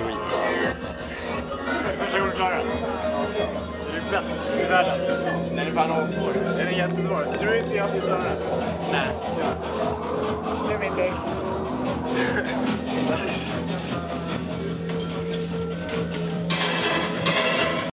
Louise. Första gången du klarar den? Är du bäst i världen? Den är fan assvår. Den är jättesvår. Tror du inte jag ska den? Nej. Det är min däck.